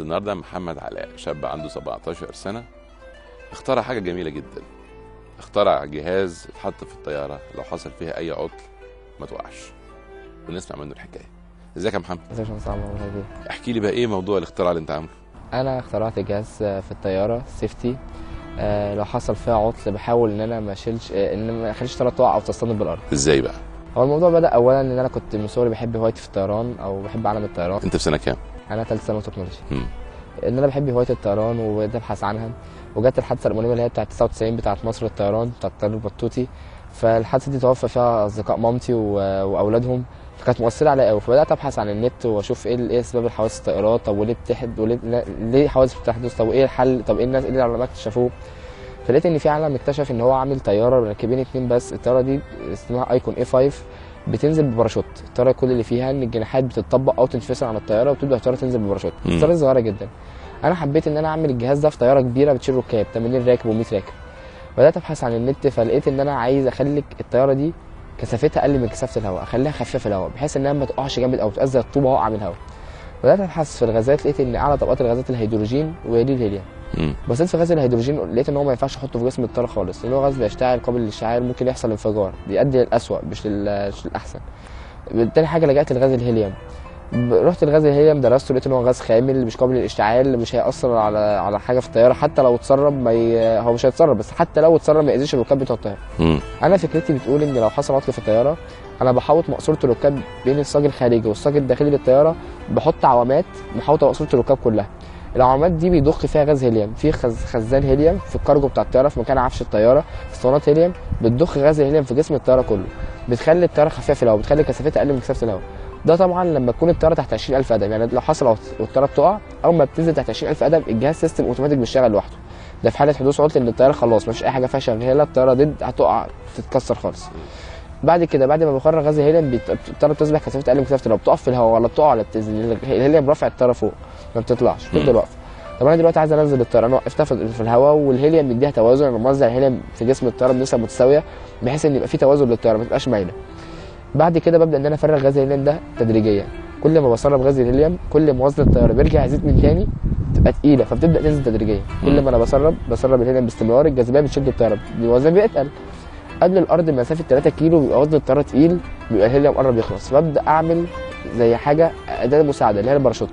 النهارده محمد علاء شاب عنده 17 سنة اخترع حاجة جميلة جدا. اخترع جهاز يتحط في الطيارة لو حصل فيها أي عطل ما توقعش. ونسمع منه الحكاية. إزيك يا محمد؟ إزيك يا مصعب؟ احكي لي بقى إيه موضوع الاختراع اللي أنت عامله؟ أنا اخترعت جهاز في الطيارة سيفتي آه لو حصل فيها عطل بحاول إن أنا ما أشيلش آه إن ما أخليش الطيارة تقع أو تصطدم بالأرض. إزاي بقى؟ هو الموضوع بدأ اولا إن أنا كنت من صغري بحب هوايتي في الطيران أو بحب عالم الطيران. أنت في سنة كام؟ أنا ثالث سنة تكنولوجي. ان أنا بحب هواية الطيران وبقيت ابحث عنها وجت الحادثة الالمانيه اللي هي بتاعت 99 بتاعت مصر للطيران بتاعت الطيار البطوطي. فالحادثة دي توفى فيها أصدقاء مامتي وأولادهم فكانت مؤثرة عليا قوي فبدأت أبحث عن النت وأشوف إيه إيه اسباب الحوادث الطائرات طب وليه بتحد وليه ليه حوادث بتحدث؟ طب إيه الحل؟ طب إيه الناس إيه العلماء اكتشفوه؟ فلقيت إن في عالم اكتشف إن هو عامل طيارة راكبين اتنين بس. الطيارة دي اسمها أيكون اي 5 بتنزل بباراشوت. الطيارة كل اللي فيها ان الجناحات بتطبق أو تنفصل عن الطيارة وتبدأ الطيارة تنزل بباراشوت. الطيارة صغيرة جدا. أنا حبيت إن أنا أعمل الجهاز ده في طيارة كبيرة بتشيل ركاب 80 راكب و100 راكب. بدأت أبحث على النت فلقيت إن أنا عايز أخلي الطيارة دي كثافتها أقل من كثافة الهواء أخليها خفيفة في الهواء بحيث إنها ما تقعش جامد أو تؤذي الطوبه واقعه من الهواء بدأت أبحث في الغازات لقيت إن أعلى طبقات الغازات الهيدروجين وهي دي الهيليوم بصيت في غاز الهيدروجين لقيت ان هو ما ينفعش احطه في جسم الطياره خالص. لأن هو غاز بيشتعل قابل للاشتعال ممكن يحصل انفجار. بيؤدي للاسوء مش لل- مش للأحسن. تاني حاجة لجأت لغاز الهيليوم. رحت لغاز الهيليوم درسته لقيت ان هو غاز خامل مش قابل للاشتعال مش هيأثر على على حاجة في الطيارة. حتى لو اتسرب ما ي... هو مش هيتسرب بس حتى لو اتسرب ما يأذيش الركاب بتوع الطيارة. أنا فكرتي بتقول إن لو حصل عطل في الطيارة أنا بحوط مقصورة الركاب بين الصاج الخارجي والصاج الداخلي للطيارة بحط عوامات محاوطه مقصورة الركاب كلها. العوامات دي بيضخ فيها غاز هيليوم. في خز... خزان هيليوم في الكارجو بتاع الطيارة في مكان عفش الطيارة اسطوانات هيليوم بتضخ غاز الهيليوم في جسم الطيارة كله. بتخلي الطيارة خفيفة في الهواء بتخلي كثافتها أقل من كثافة الهواء. ده طبعا لما تكون الطيارة تحت 20000 قدم يعني لو حصل والطياره بتقع اول ما بتنزل تحت 20000 قدم الجهاز system automatic بيشتغل لوحده. ده في حالة حدوث عطل إن الطيارة خلاص مفيش أي حاجة فيها شغالة الطيارة ضد هتقع تتكسر خالص. بعد كده بعد ما بخرج غاز الهيليوم الطياره بتصبح كثافتها أقل من كثافة الهواء. بتقف في الهواء ولا بتقع ولا بتنزل؟ الهيليوم رافع الطيارة فوق. ما بتطلعش بتفضل واقفة. طب أنا دلوقتي عايز أنزل الطياره أنا وقفتها في الهواء والهيليوم مديها توازن أنا موزع الهيليوم في جسم الطياره بنسب متساوية بحيث إن يبقى في توازن للطياره ما تبقاش مايلة. بعد كده ببدأ إن أنا أفرغ غاز الهيليوم ده تدريجيا. كل ما بسرب غاز الهيليوم كل ما وزن الطياره بيرجع يزيد من تاني تبقى تقيلة فبتبدأ تنزل تدريجيا. كل ما أنا بسرب بسرب الهيليوم باستمرار الجاذبية بتشد الطياره الوزن بيتقل. قبل الأرض مسافه 3 كيلو بيبقى وزن الطياره تقيل بيبقى الهيليوم قرب يخلص. فابدا أعمل زي حاجة أداة مساعدة اللي هي الباراشوت.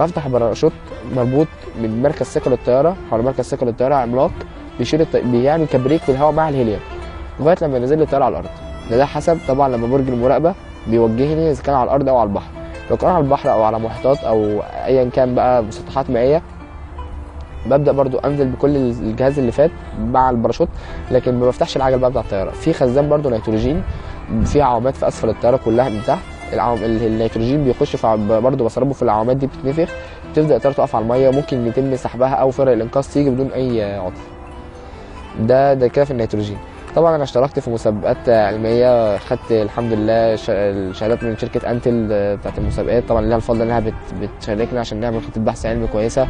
بفتح باراشوت مربوط من مركز ثقل الطيارة حول مركز ثقل الطيارة عملاق بيشيل الط... بيعمل كبريك في الهواء مع الهيليوم لغاية لما ينزل الطيارة على الأرض. ده ده حسب طبعا لما برج المراقبة بيوجهني إذا كان على الأرض أو على البحر. لو كان على البحر أو على محيطات أو ايا كان بقى مسطحات مائية ببدأ برضو أنزل بكل الجهاز اللي فات مع الباراشوت لكن ما بفتحش العجل بقى بتاع الطيارة. في خزان برضو نيتروجين في عوامات في أسفل الطيارة كلها من تحت. النيتروجين بيخش برضو بسربه في العوامات دي بتتنفخ تبدأ الطياره تقف على المية ممكن يتم سحبها أو فرق الانقاذ تيجي بدون أي عطل. ده ده كده في النيتروجين. طبعا أنا اشتركت في مسابقات علمية خدت الحمد لله الشهادات من شركة أنتل آه، بتاعت المسابقات. طبعا لها الفضل إنها بت- بتشاركنا عشان نعمل خطة بحث علمي كويسة.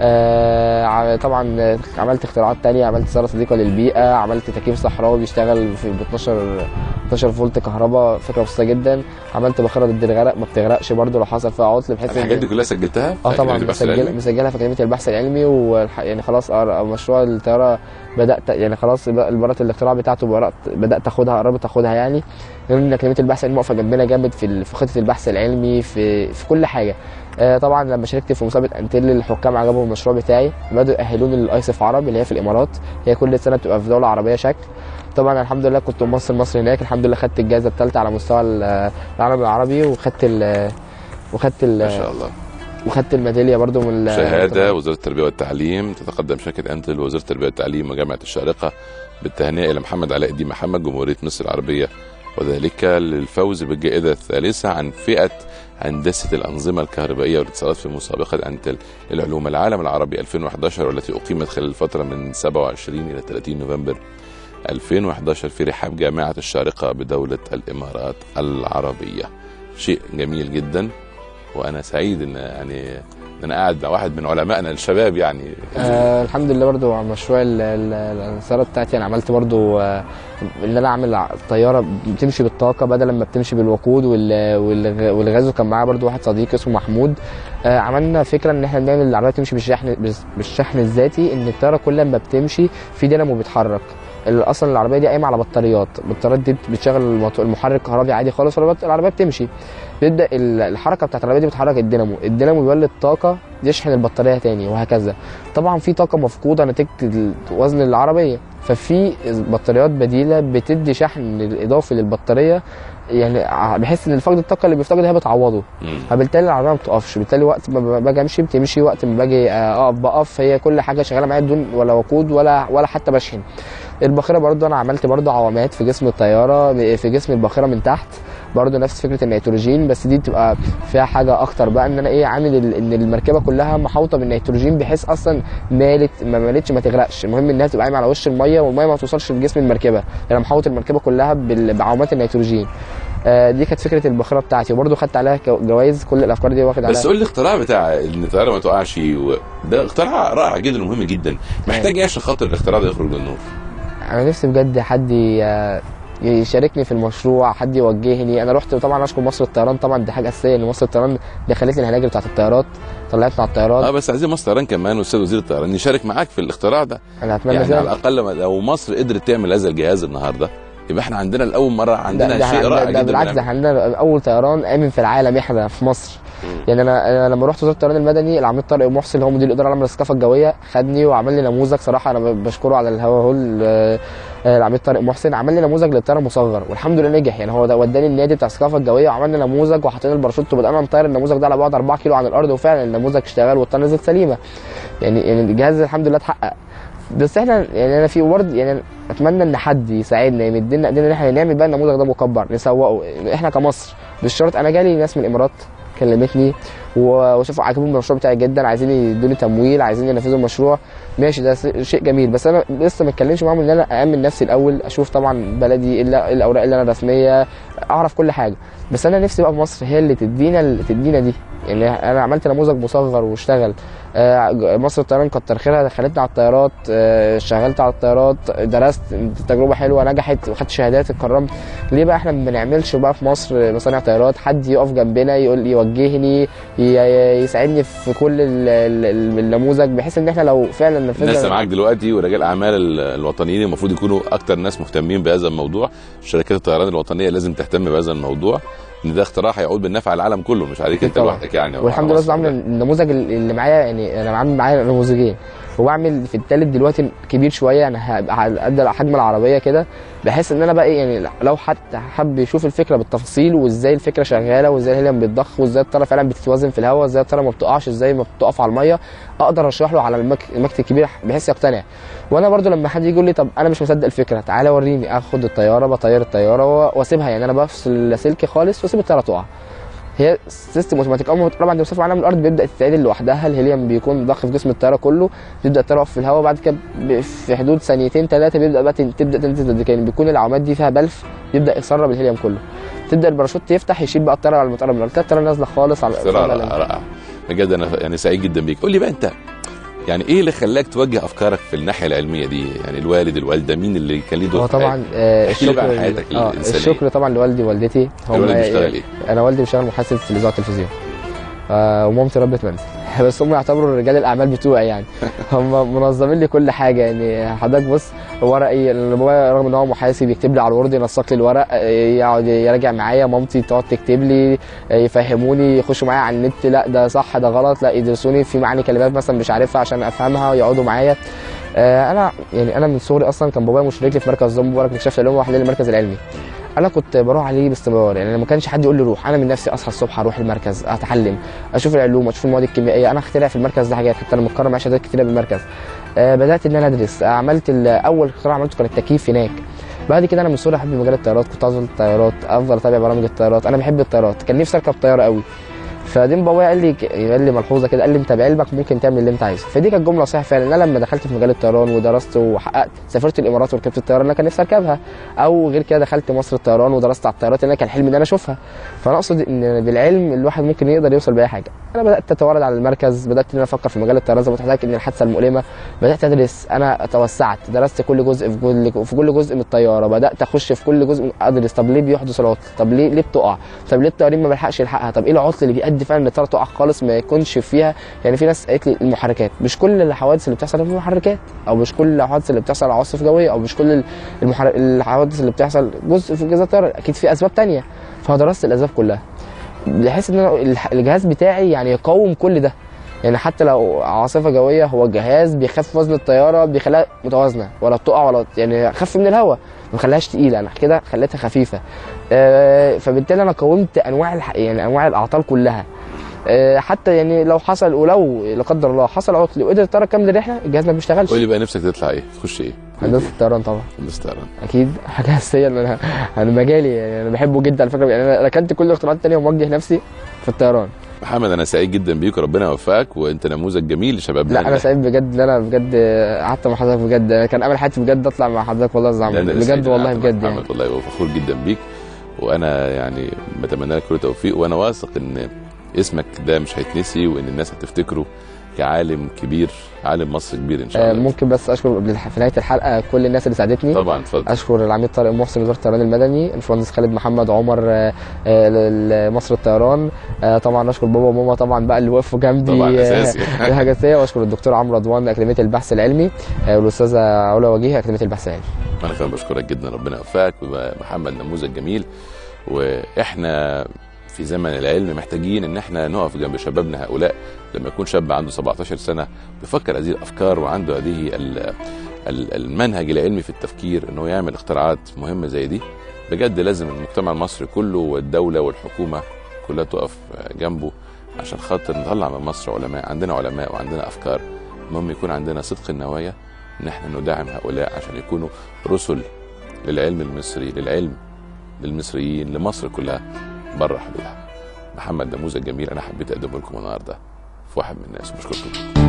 آه طبعا عملت اختراعات تانية عملت سيارة صديقة للبيئة عملت تكييف صحراوي بيشتغل في ب 12 12 فولت كهرباء فكرة بسيطة جدا. عملت ضد الغرق ما بتغرقش برضو لو حصل فيها عطل بحيث الحاجات دي كلها سجلتها؟ آه في طبعا البحث مسجل؟ مسجلها في أكاديمية البحث العلمي والح... يعني خلاص أر- مشروع الطيارة بدأت يعني خلاص البراءه الاختراع بتاعته بدأت اخدها قربت اخدها يعني. لأن أكاديمية البحث العلمي واقفة جنبنا جامد في في خطة البحث العلمي في في كل حاجة. آه طبعا لما شاركت في مسابقة انتل الحكام عجبهم المشروع بتاعي. بدأوا يأهلوني للايسف عرب اللي هي في الإمارات. هي كل سنة بتبقى في دولة عربية شكل. طبعا الحمد لله كنت ممثل مصر هناك. الحمد لله خدت الجائزه الثالثه على مستوى ال- العالم العربي وخدت ال وخدت ال ما شاء الله. وخدت الميدالية برضو من شهادة وزارة التربية والتعليم. تتقدم شركه أنتل وزاره التربية والتعليم وجامعة الشارقة بالتهنئة إلى محمد علاء الدين محمد جمهورية مصر العربية. وذلك للفوز بالجائزة الثالثة عن فئة هندسة الأنظمة الكهربائية والاتصالات في مسابقة أنتل للعلوم العالم العربي 2011 والتي أقيمت خلال الفترة من 27 إلى 30 نوفمبر. 2011 في رحاب جامعة الشارقة بدولة الإمارات العربية. شيء جميل جدا وأنا سعيد ان يعني إن أنا قاعد مع واحد من علمائنا الشباب يعني. آه الحمد لله برضو على مشروع ال- ال- السيارة بتاعتي. أنا عملت برضو آه إن أنا أعمل ع- طيارة بتمشي بالطاقة بدل ما بتمشي بالوقود وال- والغ- والغاز. وكان معايا برضو واحد صديق اسمه محمود. آه عملنا فكرة إن إحنا نعمل العربية تمشي بالشحن بالشحن الذاتي إن الطيارة كل ما بتمشي في دينامو بيتحرك أصلا العربية دي قايمة على بطاريات. البطاريات دي بتشغل المحرك الكهربي عادي خالص العربية بتمشي. بيبدأ ال- الحركة بتاعت العربية دي بتحرك الدينامو. الدينامو بيولد طاقة يشحن البطارية تاني وهكذا. طبعا في طاقة مفقودة نتيجة وزن العربية. ففي بطاريات بديلة بتدي شحن إضافي للبطارية. يعني بحيث إن فقد الطاقة اللي بيفتقدها بتعوضه. فبالتالي العربية ما بتقفش. بالتالي وقت ما باجي امشي بتمشي وقت ما باجي آه، أقف بقف. هي كل حاجة شغالة معايا بدون ولا وقود ولا ولا حتى بشحن. الباخره برضو أنا عملت برضو عوامات في جسم الطياره في جسم الباخره من تحت برضو نفس فكره النيتروجين بس دي بتبقى فيها حاجة أكتر بقى ان أنا إيه عامل ان المركبه كلها محاوطه بالنيتروجين بحيث أصلا مالت ما مالتش ما تغرقش. المهم انها تبقى قايمة على وش الميه والميه ما توصلش لجسم المركبه أنا محاوط المركبه كلها بعوامات النيتروجين. آه، دي كانت فكرة الباخرة بتاعتي وبرضو خدت عليها جو- جوائز كل الأفكار دي واخد عليها. بس قول لي الاختراع بتاع إن الطيارة ما تقعش و... ده اختراع رائع جدا ومهم جدا. محتاج إيه عشان خاطر الاختراع ده يخرج للنور أنا نفسي بجد حد يشاركني في المشروع حد يوجهني. أنا رحت طبعا اشكر مصر الطيران طبعا دي حاجة أساسية إن مصر الطيران دخلتني الهناجر بتاعت الطيارات طلعتنا على الطيارات. آه بس عايزين مصر طيران كمان والأستاذ وزير الطيران يشارك معاك في الاختراع ده. أنا أتمنى يعني على الأقل لو مصر قدرت تعمل هذا الجهاز النهارده يبقى إحنا عندنا لأول مرة عندنا ده, شيء رائع جدا بالعكس ده بنعمله. عندنا أول طيران آمن في العالم إحنا في مصر. مم. يعني أنا أنا لما رحت وزاره الطيران المدني العميد طارق محسن اللي هو مدير الإدارة العامة للثقافة الجوية خدني وعمل لي نموذج. صراحة أنا بشكره على الهوا اهو ال- آه، العميد طارق محسن. عمل لي نموذج للطياره مصغر والحمد لله نجح. يعني هو ده وداني النادي بتاع الثقافة الجوية وعملنا نموذج وحطينا الباراشوت. وبدأنا نطير النموذج ده على بعد 4 كيلو عن الأرض وفعلا النموذج اشتغل والطياره نزلت سليمة. يعني يعني الجهاز الحمد لله اتحقق. بس إحنا يعني أنا في ورد يعني اتمنى ان حد يساعدنا يمد لنا ايدينا ان إحنا نعمل بقى النموذج ده مكبر نسوقه. إحنا كمصر مش شرط أنا جالي ناس من الامارات كلمتني وشافوا عاجبهم المشروع بتاعي جدا عايزين يدوني تمويل عايزين ينفذوا المشروع. ماشي ده شيء جميل. بس أنا لسه ما اتكلمش معاهم إن أنا امن نفسي الأول أشوف طبعا بلدي إيه إيه الأوراق اللي أنا رسمية أعرف كل حاجة. بس أنا نفسي بقى مصر هي اللي تدينا اللي تدينا دي. يعني أنا عملت نموذج مصغر واشتغل. آه، مصر الطيران كتر خيرها دخلتنا على الطيارات آه، اشتغلت على الطيارات درست تجربة حلوة نجحت وخدت شهادات اتكرمت. ليه بقى إحنا ما بنعملش بقى في مصر مصانع طيارات؟ حد يقف جنبنا يقول يوجهني يساعدني في كل ال- ال- النموذج بحيث إن إحنا لو فعلا الناس اللي نفذنا معاك دلوقتي ورجال أعمال ال- الوطنيين المفروض يكونوا أكتر ناس مهتمين بهذا الموضوع. شركات الطيران الوطنية لازم تهتم بهذا الموضوع. إن ده اختراع هيعود بالنفع على العالم كله مش عليك أنت. لوحدك يعني. والحمد لله عامل النموذج اللي معايا يعني أنا عامل معايا نموذجين. وبعمل في التالت دلوقتي كبير شوية هبقى على قد حجم العربية كده بحيث إن أنا بقى إيه يعني لو حد حب يشوف الفكرة بالتفاصيل وإزاي الفكرة شغالة وإزاي الهيليوم بيتضخ وإزاي الطياره فعلا بتتوازن في الهواء وإزاي الطياره ما بتقعش إزاي ما بتقف على المية أقدر أشرح له على المك... المكتب الكبير بحيث يقتنع. وأنا برضو لما حد يجي يقول لي طب أنا مش مصدق الفكرة تعالى وريني آخد الطيارة بطير الطيارة وأسيبها. يعني أنا بفصل سلك خالص وأسيب الطيارة تقع. هي system automatic أول ما بتقرب عند مسافه معينه من الأرض بيبدأ تتعدل لوحدها الهيليوم بيكون ضخ في جسم الطياره كله تبدا الطياره في الهواء بعد كده في حدود ثانيتين ثلاثة بيبدأ بقى تبدأ تنزل تدريجيا بيكون العوامات دي فيها بلف يبدا يسرب الهيليوم كله. تبدأ الباراشوت يفتح يشيل بقى الطياره على ما تقرب من الأرض الطياره نازلة خالص على. بجد أنا يعني سعيد جدا بيك. قول لي بقى أنت يعني إيه اللي خلاك توجه أفكارك في الناحية العلمية دي يعني الوالد الوالدة مين اللي كان ليه دور هو في حياتك؟ طبعا آه، عن الشكر حياتك آه، الإنسانية. الشكر طبعا لوالدي ووالدتي هم الوالد بيشتغل إيه؟ أنا والدي بيشتغل محاسب في الاذاعه والتلفزيون آه ومامتي ربة منزل بس هم يعتبروا رجال الأعمال بتوعي يعني. هم منظمين لي كل حاجة يعني. حضرتك بص ورقي بابايا رغم إن هو محاسب يكتب لي على الورد ينسق لي الورق يقعد يراجع معايا مامتي تقعد تكتب لي يفهموني يخشوا معايا على النت لأ ده صح ده غلط لأ يدرسوني في معاني كلمات مثلا مش عارفها عشان أفهمها ويقعدوا معايا. آه، أنا يعني أنا من صغري أصلا كان بابايا مشرك لي في مركز زوم مبارك اكتشاف العلوم وحلال المركز العلمي. أنا كنت بروح عليه باستمرار يعني ما كانش حد يقول لي روح. أنا من نفسي أصحى الصبح أروح المركز أتعلم أشوف العلوم أشوف المواد الكيميائية. أنا اخترع في المركز ده حاجات حتى أنا متكرم معايا شهادات كتيرة بالمركز. آه بدأت إن أنا أدرس. عملت أول اختراع عملته كان التكييف هناك. بعد كده أنا من صغري أحب مجال الطيارات كنت عاوز الطيارات أفضل أتابع برامج الطيارات. أنا بحب الطيارات. كان نفسي أركب طيارة قوي فدين بابايا قال لي قال لي ملحوظة كده قال لي انت بعلمك ممكن تعمل اللي انت عايزه. فدي كانت جملة صحيحة فعلا. أنا لما دخلت في مجال الطيران ودرست وحققت سافرت الإمارات وركبت الطياره اللي أنا كان نفسي أركبها. أو غير كده دخلت مصر الطيران ودرست على الطيارات اللي أنا كان حلمي إن أنا أشوفها. فأنا أقصد إن بالعلم الواحد ممكن يقدر يوصل بأي حاجة. أنا بدأت أتوارد على المركز بدأت إن أنا أفكر في مجال الطيران زي ما إن الحادثة المؤلمة. بدأت أدرس. أنا توسعت درست كل جزء في كل في كل جزء من الطيارة. بدأت أخش في كل جزء أدرس طب ليه بيحدث العطل؟ طب ليه ليه بتقع؟ طب ليه الطيارين ما بيلحقش يلحقها؟ طب إيه العطل اللي بيؤدي فعلا إن الطياره تقع خالص ما يكونش فيها يعني في ناس قالت لي المحركات. مش كل الحوادث اللي بتحصل في المحركات أو مش كل الحوادث اللي بتحصل عواصف جويه أو مش كل المحر... الحوادث اللي بتحصل. جزء في جهاز الطياره أكيد في أسباب تانية فدرست الأسباب كلها. بحيث إن أنا الجهاز بتاعي يعني يقاوم كل ده. يعني حتى لو عاصفه جوية هو الجهاز بيخفف وزن الطيارة بيخليها متوازنة ولا بتقع ولا يعني خف من الهواء. ما خلاهاش تقيلة أنا كده خليتها خفيفة. آه، فبالتالي أنا قاومت أنواع الح... يعني أنواع الأعطال كلها. حتى يعني لو حصل ولو لا قدر الله حصل عطل وقدر الطياره تكمل الرحلة الجهاز ما بيشتغلش. قول لي بقى نفسك تطلع إيه؟ تخش إيه؟ هندسه الطيران طبعا. هندسه طيران أكيد. حاجة أساسية إن أنا أنا مجالي يعني أنا بحبه جدا على فكرة. يعني أنا ركنت كل الاختراعات التانيه وموجه نفسي في الطيران. محمد أنا سعيد جدا بيك وربنا يوفقك وأنت نموذج جميل لشبابنا لا أنا سعيد بجد إن أنا بجد قعدت مع حضرتك بجد. كان امل حياتي بجد أطلع مع حضرتك والله لا، اللي بجد والله بجد محمد يعني. والله فخور جدا بيك. وأنا يعني بتمنى لك كل التوفيق. وأنا واثق إن اسمك ده مش هيتنسي وإن الناس هتفتكره كعالم كبير عالم مصر كبير إن شاء آه، الله. ممكن بس أشكر في نهاية الحلقة كل الناس اللي ساعدتني. طبعا اتفضل. أشكر العميد طارق محسن وزارة الطيران المدني الباشمهندس خالد محمد عمر آه، آه، مصر الطيران. طبعا اشكر بابا وماما طبعا بقى اللي وقفوا جنبي. طبعا أساسي. دي حاجة أساسية. وأشكر الدكتور عمرو رضوان أكاديمية البحث العلمي. والأستاذة علا وجيه أكاديمية البحث العلمي. أنا كمان بشكرك جدا ربنا يوفقك. ويبقى محمد نموذج جميل. وإحنا في زمن العلم محتاجين إن إحنا نقف جنب شبابنا هؤلاء. لما يكون شاب عنده 17 سنة بيفكر هذه الأفكار وعنده هذه ال- ال- المنهج العلمي في التفكير إنه يعمل اختراعات مهمة زي دي. بجد لازم المجتمع المصري كله والدولة والحكومة كلها تقف جنبه عشان خاطر نطلع من مصر علماء. عندنا علماء وعندنا أفكار. المهم يكون عندنا صدق النوايا إن إحنا ندعم هؤلاء عشان يكونوا رسل للعلم المصري للعلم للمصريين لمصر كلها. بره حدودها محمد نموذج جميل أنا حبيت أقدمه لكم النهارده. في واحد من الناس بشكركم.